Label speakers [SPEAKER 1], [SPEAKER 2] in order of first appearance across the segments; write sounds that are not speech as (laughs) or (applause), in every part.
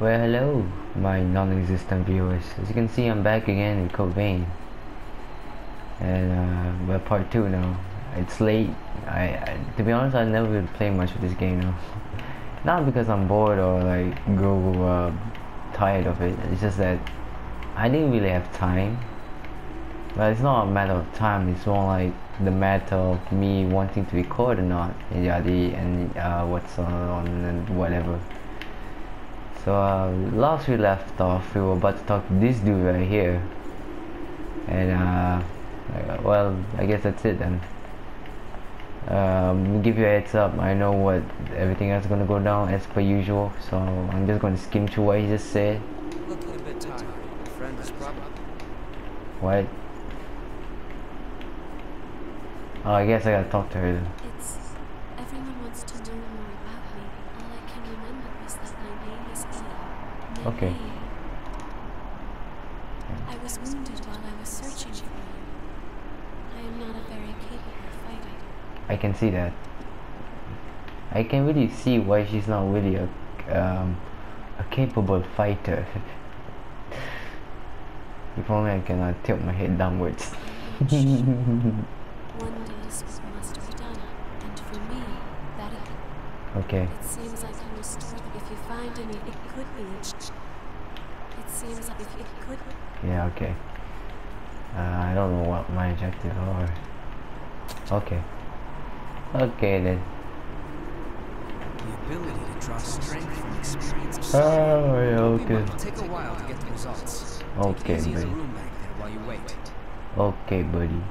[SPEAKER 1] Well, hello, my non-existent viewers. As you can see, I'm back again Code Vein. And, uh, we're part 2 now. It's late. I, I, to be honest, I never been playing much of this game now. (laughs) Not because I'm bored or, like, grow, uh, tired of it. It's just that I didn't really have time. But it's not a matter of time, it's more like the matter of me wanting to record or not, and and uh, what's on and whatever. So uh, last we left off, we were about to talk to this dude right here, and uh, well, I guess that's it then. Um, give you a heads up. I know what everything else is gonna go down as per usual, so I'm just gonna skim through what he just said. What? Oh, I guess I gotta talk to her. Then.
[SPEAKER 2] It's everyone wants to know more about me. All I can remember is that my name is E.
[SPEAKER 1] Okay.
[SPEAKER 2] I was wounded while I was searching for you. I am not a very capable fighter.
[SPEAKER 1] I can see that. I can really see why she's not really a um, a capable fighter. (laughs) if only I can uh, tilt my head downwards.
[SPEAKER 2] One what must be done, and for me, that is. (laughs)
[SPEAKER 1] okay.
[SPEAKER 2] It seems like you restore them. If you find any, it could be. It seems like it could.
[SPEAKER 1] Yeah. Okay. Uh, I don't know what my objectives are. Okay. Okay then.
[SPEAKER 3] The ability to draw strength from experience.
[SPEAKER 1] Oh, yeah, okay.
[SPEAKER 3] take a while to get the results.
[SPEAKER 1] Okay,
[SPEAKER 3] Take it easy as a
[SPEAKER 1] buddy.
[SPEAKER 3] room back there while you wait.
[SPEAKER 1] Okay, buddy.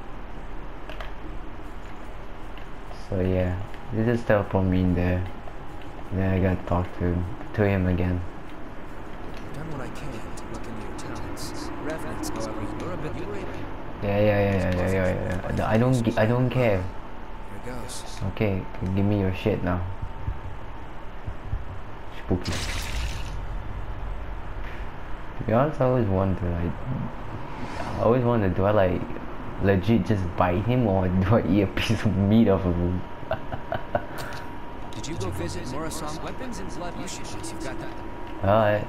[SPEAKER 1] So yeah, they just teleport me in there. Then I gotta talk to him, to him again.
[SPEAKER 3] Done what I can to look into your talents. Revenants, however, you're a bit.
[SPEAKER 1] Yeah, yeah, yeah, yeah, yeah, yeah, yeah. I don't, I don't care.
[SPEAKER 3] Here goes.
[SPEAKER 1] Okay, give me your shit now. Spooky. To be honest, I always wonder, like, I always wonder, do I like legit just bite him or (laughs) do I eat a piece of meat off of him?
[SPEAKER 3] Did you go visit Murasame? Weapons and blood you should you've got that.
[SPEAKER 1] Alright.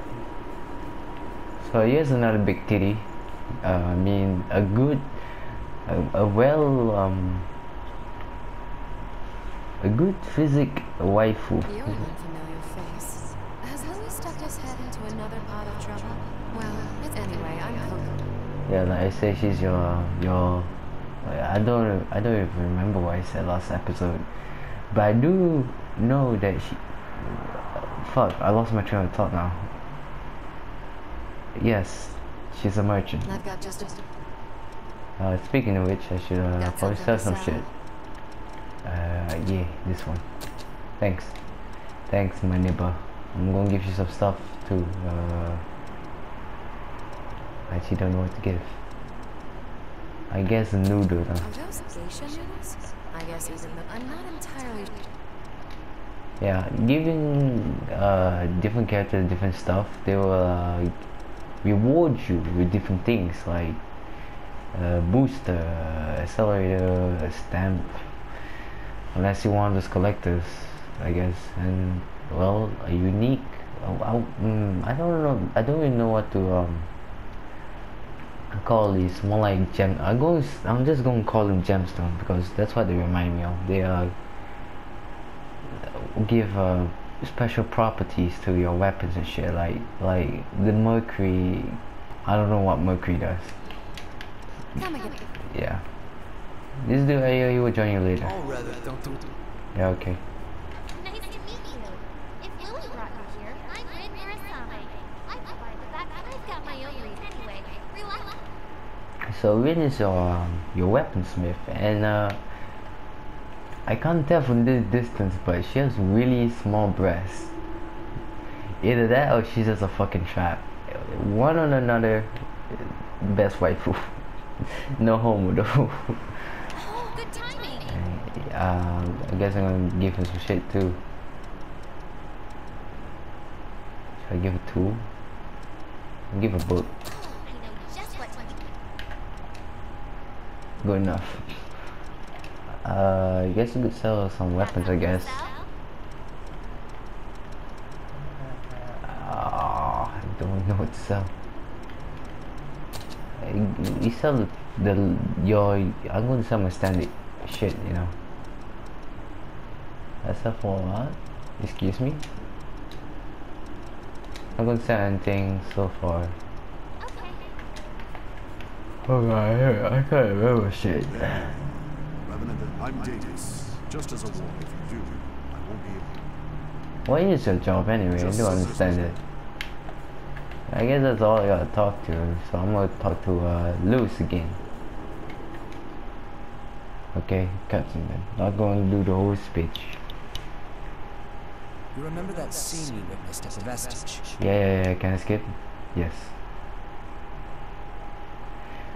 [SPEAKER 1] So here's another big titty. Uh, I mean, a good, a, a well, um, a good physic waifu.
[SPEAKER 4] You're an unfamiliar face. Has Louis stuck his head into another pot of trouble? Well, anyway, I'm Coco.
[SPEAKER 1] Yeah, like I say, she's your your. I don't I don't even remember what I said last episode, but I do know that she. Fuck! I lost my train of thought now. Yes, she's a merchant.
[SPEAKER 4] I've got just a
[SPEAKER 1] Uh, speaking of which, I should uh, probably sell some shit. Uh, yeah, this one. Thanks. Thanks, my neighbor. I'm gonna give you some stuff too. Uh, I actually don't know what to give. I guess a noodle. Huh?
[SPEAKER 4] I guess even though I'm not entirely
[SPEAKER 1] Yeah, giving uh, different characters different stuff, they will uh, reward you with different things like uh, booster, accelerator, stamp. Unless you want those collectors, I guess, and well, a unique. oh, I, mm, I don't know. I don't even know what to um call these. More like gem. I go. I'm just gonna call them gemstone because that's what they remind me of. They are give uh, special properties to your weapons and shit like like the mercury I don't know what mercury does yeah this dude uh, he will join you later
[SPEAKER 3] Oh, rather, don't do
[SPEAKER 1] yeah okay
[SPEAKER 5] Nice to meet you. If Lily brought you here, I'm Rin Murasame. I provide the back. I've got my own reason anyway. Relax.
[SPEAKER 1] So Rin is your um, your weaponsmith and uh I can't tell from this distance but she has really small breasts either that or she's just a fucking trap one on another best waifu (laughs) no homo though (laughs)
[SPEAKER 5] Oh, good timing.
[SPEAKER 1] Um, I guess I'm gonna give him some shit too. Should I give a tool? I'll give a book.
[SPEAKER 5] I know just what to
[SPEAKER 1] Good enough. Uh, I guess we could sell some weapons, I guess.
[SPEAKER 5] Sell?
[SPEAKER 1] Uh, don't know what to sell. You sell the, the your. I'm going to sell my standard shit, you know. I sell for what? Excuse me. I'm going to sell anything so far.
[SPEAKER 5] Okay.
[SPEAKER 1] Oh god, I can't remember shit.
[SPEAKER 6] Revenant, I'm Davis. Just as a warning, if you do, I won't be able
[SPEAKER 1] What is your job anyway? I don't understand it. I guess that's all I gotta talk to, so I'm gonna talk to uh, Lewis again. Okay, cutscene then. Not going to do the whole speech.
[SPEAKER 3] You remember that scene we witnessed at the Vestige?
[SPEAKER 1] Yeah, yeah, yeah, can I skip? Yes.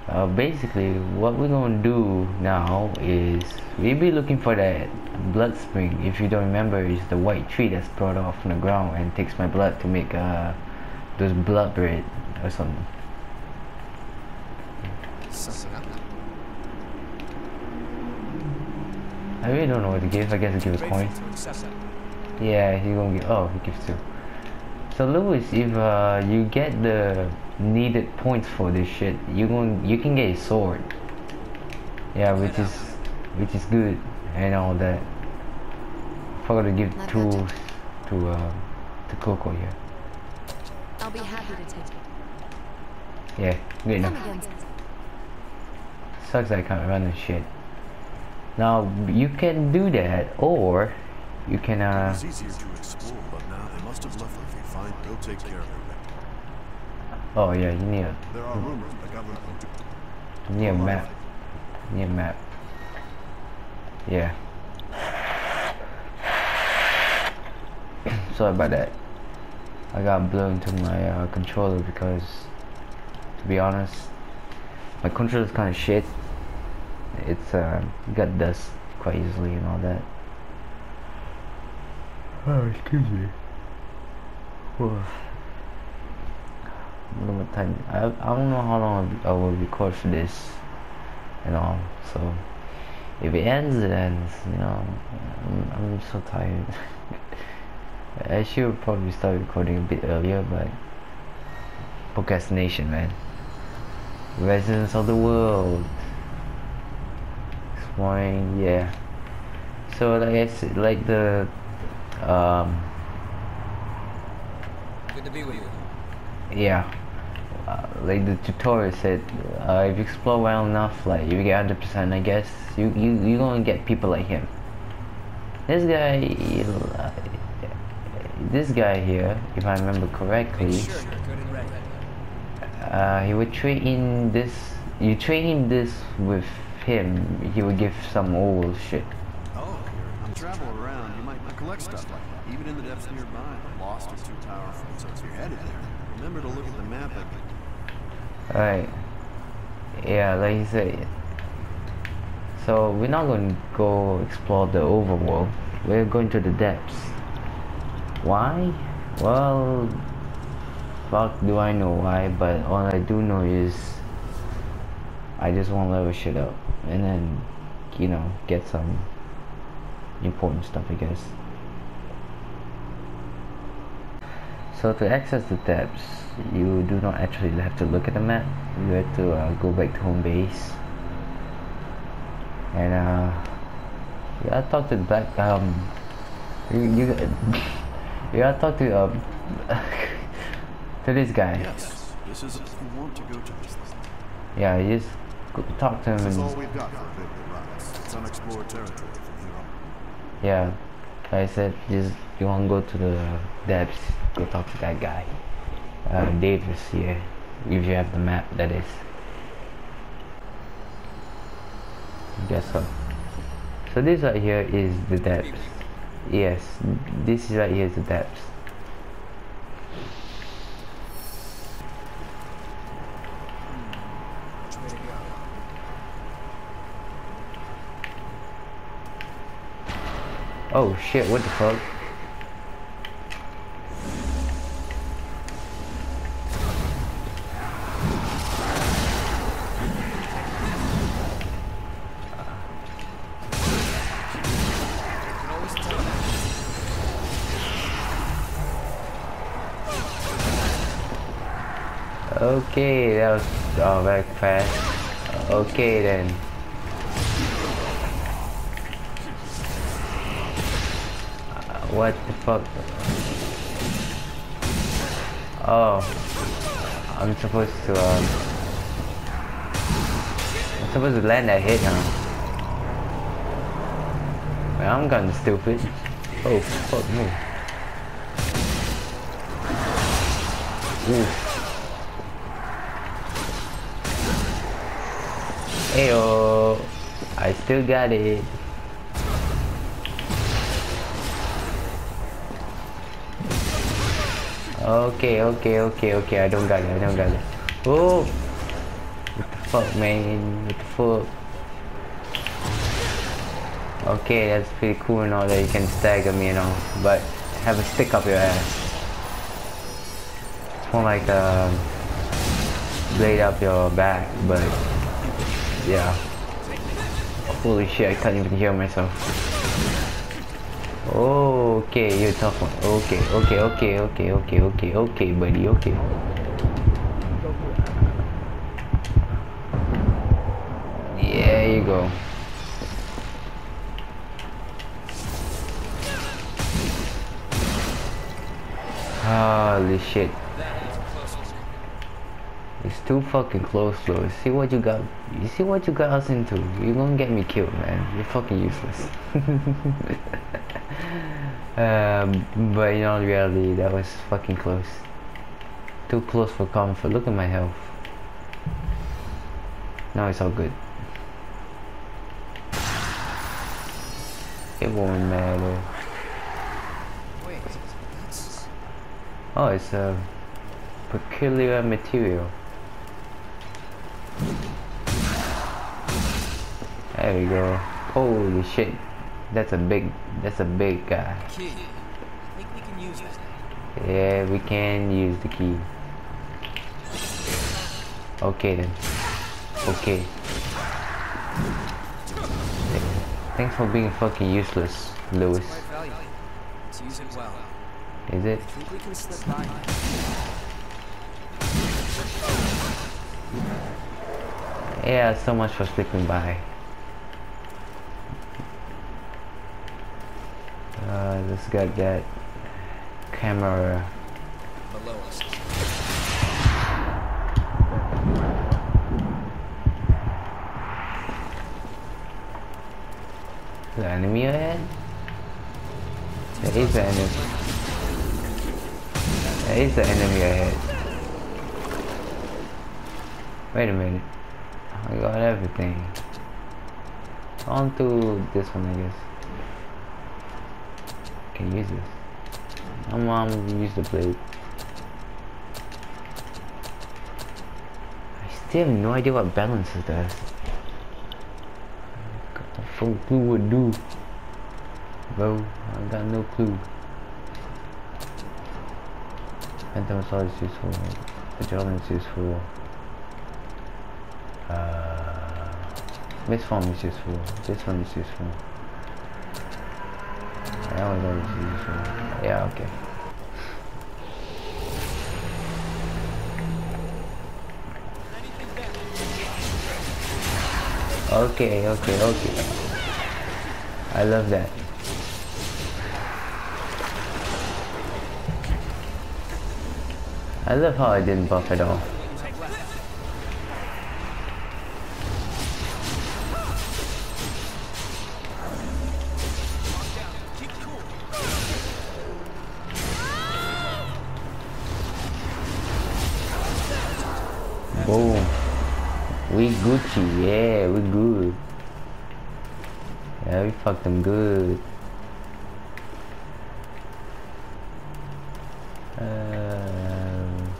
[SPEAKER 1] Uh, basically, what we're gonna do now is we'll be looking for that blood spring. If you don't remember, it's the white tree that's brought off from the ground and takes my blood to make uh, those blood bread or something. I really don't know what to give. I guess I give a coin.
[SPEAKER 3] Grateful to accept it.
[SPEAKER 1] Yeah, he gonna give. Oh, he gives two. So Lewis, if uh, you get the needed points for this shit, you going you can get a sword. Yeah, which is which is good and all that. Forgot to give
[SPEAKER 4] Like
[SPEAKER 1] two
[SPEAKER 4] that.
[SPEAKER 1] to uh, to Coco here.
[SPEAKER 4] I'll be happy to take it.
[SPEAKER 1] Yeah, good
[SPEAKER 4] Come
[SPEAKER 1] enough.
[SPEAKER 4] again.
[SPEAKER 1] Sucks I can't run and shit. Now you can do that, or you can uh.
[SPEAKER 6] It's easier to explore, but now they must have left if you find they'll take care of it.
[SPEAKER 1] Oh yeah, you need a
[SPEAKER 6] There are rumors the government
[SPEAKER 1] you need a map. You need a map. Yeah. Sorry about that. I got blown into my uh, controller because, to be honest, my controller is kind of shit. It's uh, got dust quite easily and all that. Oh, excuse me. Whew. Know what time. I I don't know how long I will record for this, and all. So if it ends, it ends. You know, I'm I'm so tired. (laughs) I should probably start recording a bit earlier, but procrastination, man. Residents of the world. Exploring, yeah. So like I said, like the um
[SPEAKER 3] Good to be with you.
[SPEAKER 1] Yeah uh, like the tutorial said uh, if you explore well enough like if you get 100% I guess you you you gonna get people like him this guy uh, this guy here if I remember correctly
[SPEAKER 3] you're good and ready.
[SPEAKER 1] uh, he would trade in this you trade in this with him he would give some old shit
[SPEAKER 6] Oh, I'm traveling around. You might collect stuff like that, even in the depths nearby. The lost is too powerful, so if you're headed there, remember to look at the map.
[SPEAKER 1] Alright. Yeah, like you said. So we're not going to go explore the overworld. We're going to the depths. Why? Well, fuck do I know why, but all I do know is I just want to level shit up and then, you know, get some important stuff, I guess. So to access the depths, you do not actually have to look at the map. You have to uh, go back to home base. And uh, you gotta talk to the black, um, you, you, you gotta talk to, um, (laughs) to this guy.
[SPEAKER 6] yes, this is if you want to go to this.
[SPEAKER 1] Yeah, you just go talk to him
[SPEAKER 6] This is all we've got for a bit. It's unexplored territory from here on.
[SPEAKER 1] yeah, like I said, just, you wanna go to the depths, go talk to that guy. Uh, Davis, yeah, if you have the map, that is. guess so. So this right here is the depths. Yes, this is right here is the depths. Oh shit, what the fuck? Oh very fast. Okay then. Uh, what the fuck? Oh, I'm supposed to um, I'm supposed to land that hit, huh? Man, I'm gonna stupid. Oh fuck me. Ooh. Ayo, I still got it. Okay, okay, okay, okay. I don't got it. I don't got it. Oh, what the fuck, man? What the fuck? Okay, that's pretty cool and all that you can stagger me and all, but have a stick up your ass. It's more like a blade up your back, but yeah. Holy shit, I can't even hear myself. Okay, you're tough one. Okay, okay, okay, okay, okay, okay, okay, buddy, okay. Yeah, you go. Holy shit. It's too fucking close though. See what you got you see what you got us into. You're gonna get me killed, man. You're fucking useless. (laughs) um, but in all reality that was fucking close. Too close for comfort. Look at my health. Now it's all good. It won't matter.
[SPEAKER 3] Wait.
[SPEAKER 1] Oh, it's a peculiar material. There we go. Holy shit. That's a big, that's a big guy.
[SPEAKER 3] Key. I think we can use that.
[SPEAKER 1] Yeah, we can use the key. Okay then. Okay. Thanks for being fucking useless, Lewis.
[SPEAKER 3] Quite valuable. Let's use it well.
[SPEAKER 1] Is it? Yeah, so much for slipping by. Uh, let's get that camera.
[SPEAKER 3] Below us.
[SPEAKER 1] The enemy ahead? There is an enemy. There is an enemy ahead. Wait a minute. I got everything. On to this one, I guess. Can use this. I'm, I'm gonna use the blade. I still have no idea what balances does. Got no full clue what do. Bro, I got no clue. Phantom Assault is useful. Adrenaline is useful. Uh, this form is useful. This one is useful. That one is useful. Yeah, okay. Okay, okay, okay. I love that. I love how I didn't buff at all. Good. Um,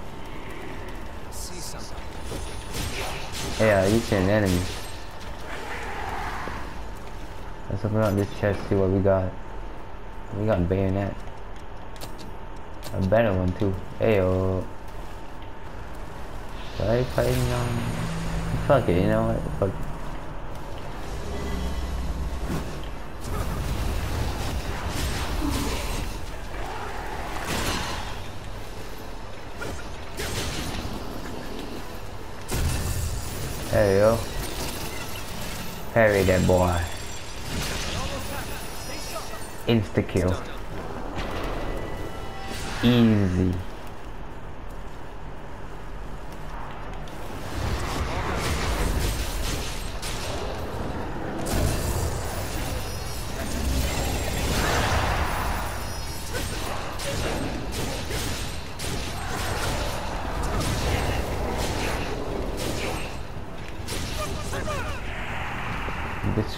[SPEAKER 1] yeah, you see an enemy. Let's open up this chest, see what we got. We got bayonet. A better one too. Ayo. Should I fight um Fuck it, you know what? Fuck it. Parry that boy. Insta kill. Easy.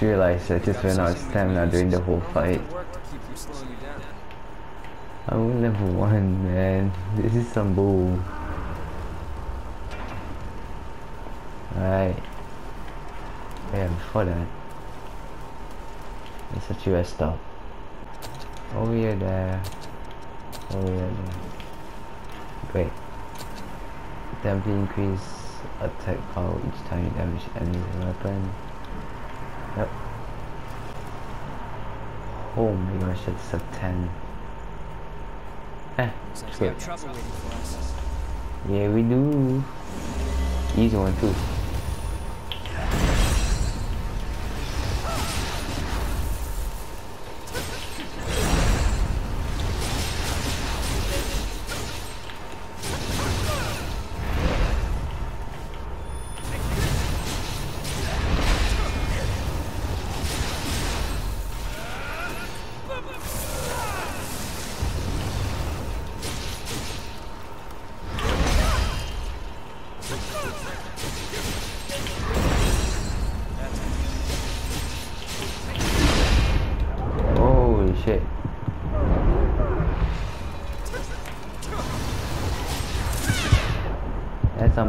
[SPEAKER 1] Just realized I just ran out of stamina during the whole fight. I'm level 1 man. This is some bull. Alright. Yeah, before that. Let's set you rest up. Oh, Over here there. Oh, Over here there. Great. Temporarily increase attack power each time you damage enemy weapon. Oh my gosh, that's a 10. Eh,
[SPEAKER 3] Looks like we
[SPEAKER 1] good.
[SPEAKER 3] have trouble waiting for us.
[SPEAKER 1] Yeah, we do. Easy one too.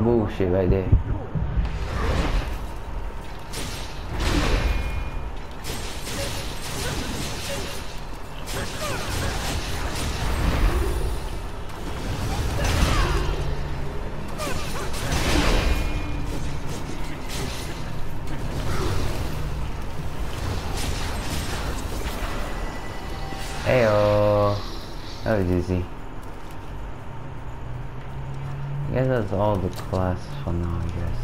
[SPEAKER 1] Bullshit right there. Heyo. That was easy. I guess that's all the class for now, I guess.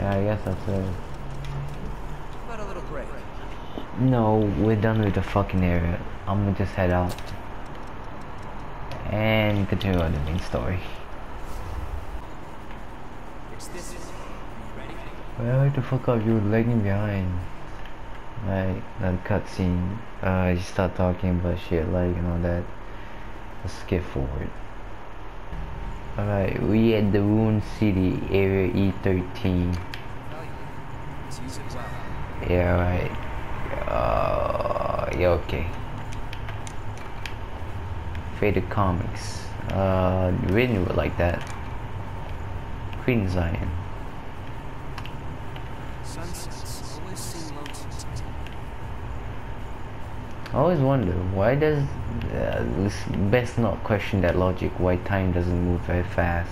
[SPEAKER 1] Yeah, I guess that's it.
[SPEAKER 3] About a little break?
[SPEAKER 1] No, we're done with the fucking area. I'm gonna just head out. And continue on the main story.
[SPEAKER 3] This.
[SPEAKER 1] Where the fuck are you lagging behind? Like, that cutscene. Uh, you start talking about shit like and all that. Let's skip forward. Alright, we at the Ruined City, area E13.
[SPEAKER 3] Valuable. Let's use it well.
[SPEAKER 1] Yeah, right. Uh, yeah, okay. Faded Comics. Uh, written like that. Queen Zion.
[SPEAKER 3] Sunsets always seem.
[SPEAKER 1] I always wonder why does uh, it's best not question that logic why time doesn't move very fast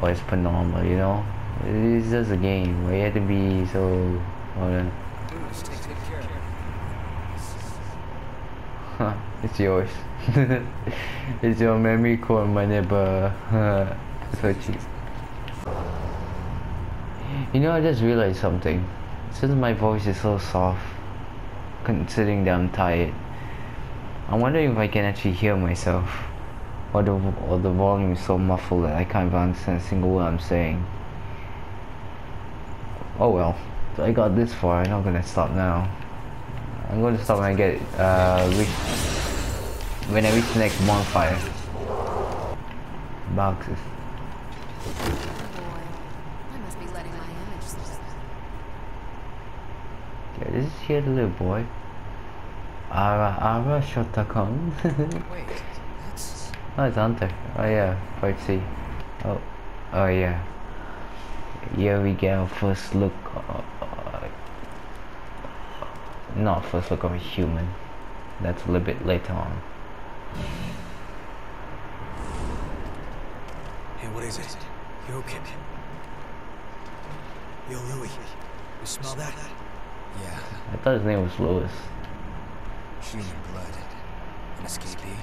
[SPEAKER 1] or it's phenomenal you know? It's just a game why you have to be so hold. Huh, (laughs) it's yours. (laughs) It's your memory card my neighbor. (laughs) So cheap. You know I just realized something. Since my voice is so soft considering that I'm tired. I'm wondering if I can actually hear myself. Or the, or the volume is so muffled that I can't even understand a single word I'm saying. Oh well I got this far. I'm not gonna stop now. I'm gonna stop when I get uh reach when I reach the next bonfire. Boxes.
[SPEAKER 4] Oh boy. I must be letting
[SPEAKER 1] this is here the little boy Ara Ara Shotakon (laughs)
[SPEAKER 3] Wait, that's...
[SPEAKER 1] Oh, it's Hunter. Oh yeah, part C. Oh, oh yeah. Here we get our first look. Uh, uh, not first look of a human. That's a little bit later on.
[SPEAKER 7] Hey, what is it? You okay? Yo, Louis, you smell that?
[SPEAKER 3] Yeah,
[SPEAKER 1] I thought his name was Lewis.
[SPEAKER 3] human blood. An escapee.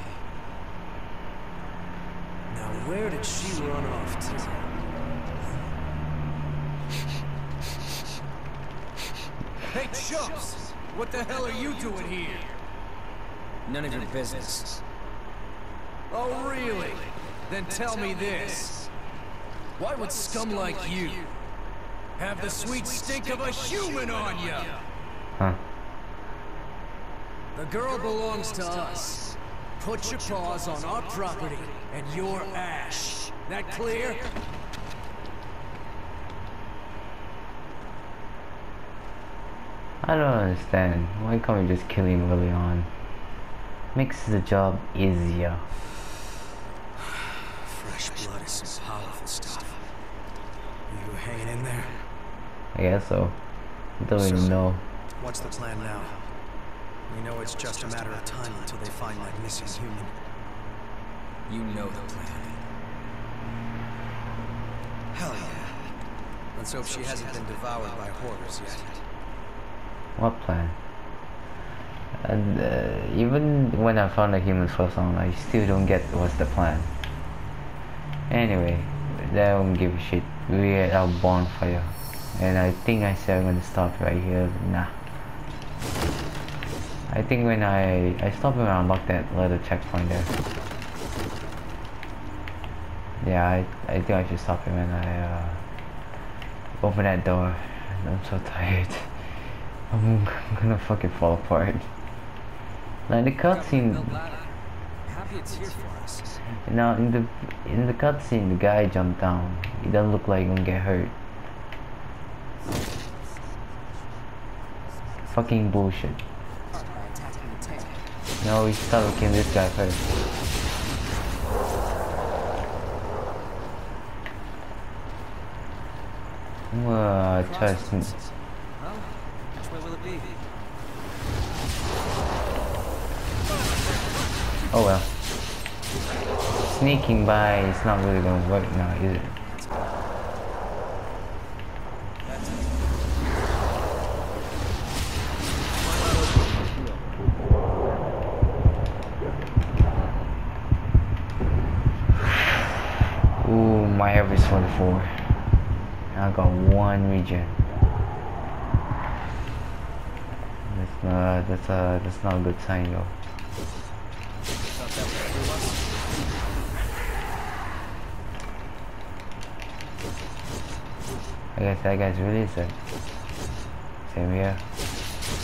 [SPEAKER 3] Now where did she run off to? (laughs) Hey, Chumps! What the hell are you doing here?
[SPEAKER 8] None of your business.
[SPEAKER 3] Oh, really? Then tell me this. Why would scum like you have the sweet stink of a human on ya?
[SPEAKER 1] Huh.
[SPEAKER 3] The girl belongs to us. Put your paws on our property and your ash. That clear?
[SPEAKER 1] I don't understand. Why can't we just kill him early on? Makes the job easier. (sighs)
[SPEAKER 7] Fresh blood is some powerful stuff. You hanging in there?
[SPEAKER 1] I guess so. I don't even know.
[SPEAKER 7] What's the plan now? We know it's just a matter of time until they find that missing human.
[SPEAKER 8] You know the plan.
[SPEAKER 7] Hell yeah. Let's hope she hasn't been devoured by horrors yet.
[SPEAKER 1] What plan? And uh, even when I found the human first on, I still don't get what's the plan. Anyway, they don't give a shit. We at our bonfire. And I think I said I'm gonna stop right here. Nah. I think when I I stopped when I unlocked that little checkpoint there. Yeah, I I think I should stop it when I uh, open that door. I'm so tired. (laughs) I'm, gonna fucking fall apart. Like the cutscene. Now in the in the cutscene, the guy jumped down. He doesn't look like he's gonna get hurt. Fucking bullshit. No, we start looking this guy first. Uh, trust me. Oh well. Sneaking by is not really gonna work now, is it? Ooh, my 24. I got one regen. That's not, that's a, that's not a good sign though. I guess that guy's really sick. Same here.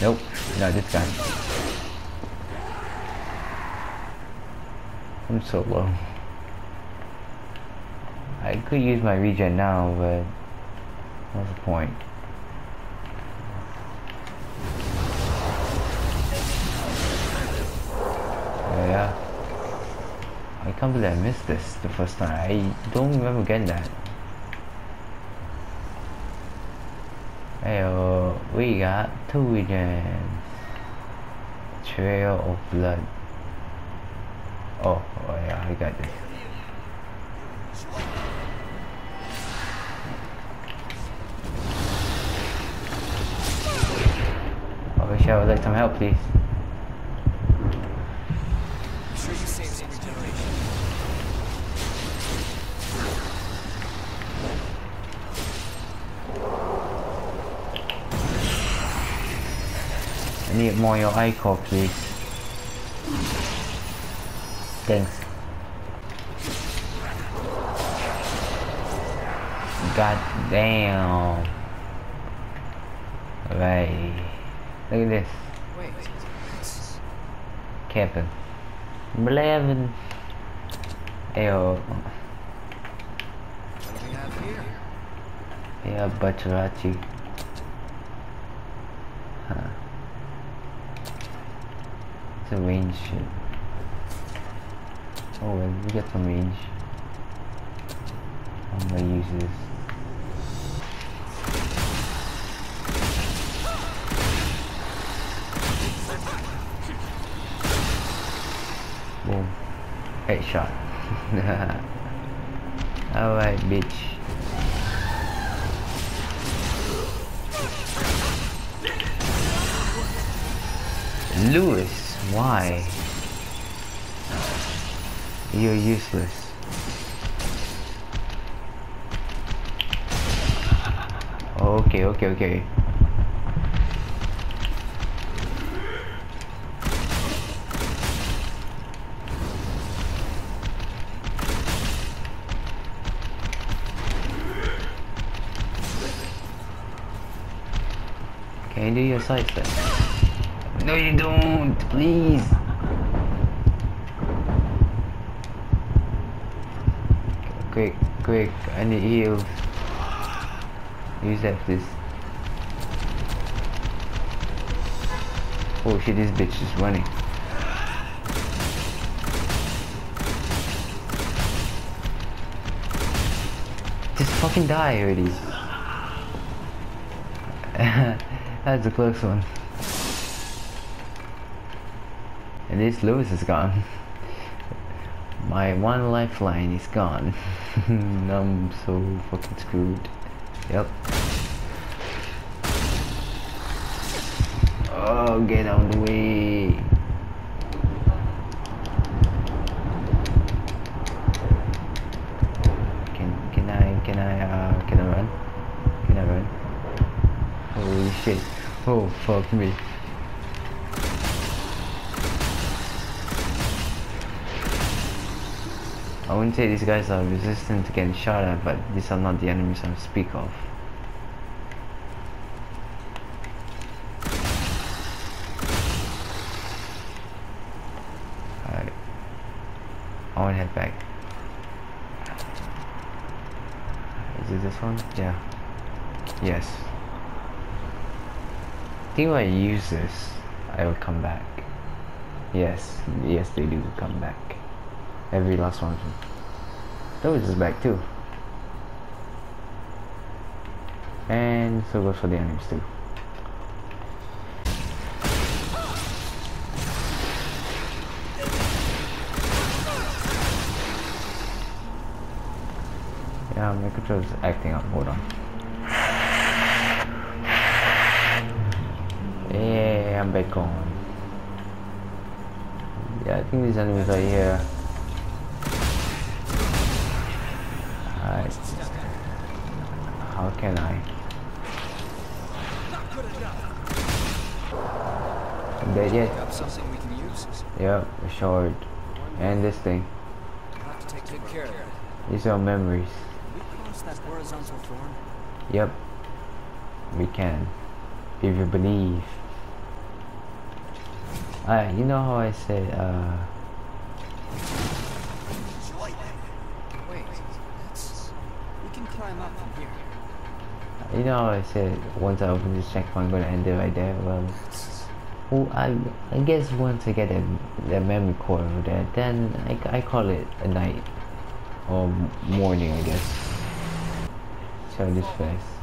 [SPEAKER 1] Nope, not this guy. I'm so low. I could use my regen now, but what's the point? Oh, yeah. I can't believe I missed this the first time. I don't remember getting that. Hey, we got two regens. Trail of blood. Oh, oh yeah, I got this. Like some help, please. I need more your icon, please. Thanks. God damn. Right. Look at this.
[SPEAKER 3] Wait,
[SPEAKER 1] Kevin. Eleven. Ayo.
[SPEAKER 3] what do we have here?
[SPEAKER 1] Yeah, Bacharachi. Huh. It's a range shit. Oh well, we get some range. I'm gonna use this. Headshot. (laughs) Alright, bitch. Lewis, why? You're useless. Okay, okay, okay. Do your side step? No, you don't. Please. Quick, quick. I need heals. Use that, please. Oh shit, this bitch is running. Just fucking die already. (laughs) That's a close one. And this Lewis is gone. My one lifeline is gone. (laughs) I'm so fucking screwed. Yep. Oh, get out of the way. Can can I can I uh can I run? Can I run? Holy shit. Oh fuck me. I wouldn't say these guys are resistant to getting shot at, but these are not the enemies I speak of. Alright. I wanna head back. Is it this one? Yeah. Yes. I think when I use this, I will come back. Yes, yes they do come back. Every last one of them. Those is back too. And so goes for the enemies too. Yeah, my controller's acting up. Hold on. Yeah, I'm back on. Yeah, I think these enemies are here. Alright. How can I? I'm dead yet?
[SPEAKER 8] Got something we can use?
[SPEAKER 1] Yep, a shard. And this thing.
[SPEAKER 8] Have to take good care of it.
[SPEAKER 1] These are memories.
[SPEAKER 8] We cross that horizontal thorn?
[SPEAKER 1] Yep. We can. If you believe. Ah, you know how I say, uh,
[SPEAKER 8] Wait, that's... We can climb up from here.
[SPEAKER 1] you know how I said once I open this checkpoint, I'm gonna end it right there? Well, well I, I guess once I get the, that memory core over there, then I, I call it a night. Or morning, I guess. Show this face.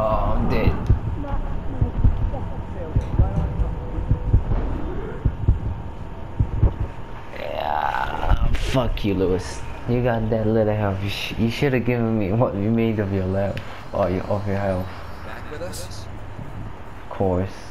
[SPEAKER 1] Oh, I'm dead. Yeah, fuck you, Lewis. You got that little health. You, sh you should have given me what you made of your life or your, of your health.
[SPEAKER 8] Back with us?
[SPEAKER 1] Of course.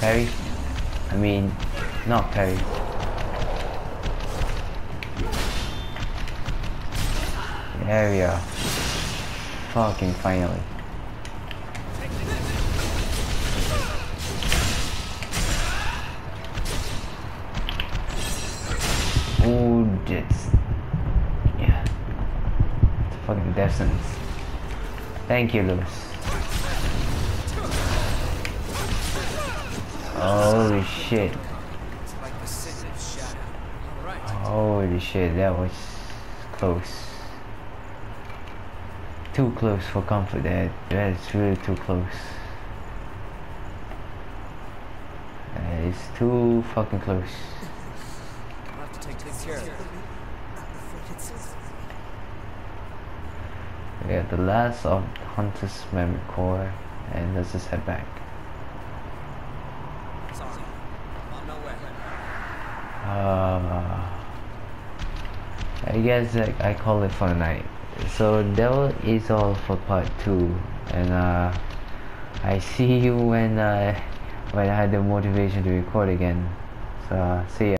[SPEAKER 1] Parry? I mean, not parry. There we are. Fucking finally. Ooh, jits. Yeah. It's fucking death sentence. Thank you, Lewis. Holy shit. Holy shit, that was close. Too close for comfort, that that is really too close. Uh, It's too fucking close.
[SPEAKER 8] I'll have.
[SPEAKER 1] We have the last of Hunter's Memory Core, and let's just head back.
[SPEAKER 8] Sorry. I'm on my way.
[SPEAKER 1] Uh, I guess like, I call it for the night. So that is all for part two, and uh, I see you when uh, when I had the motivation to record again. So see ya.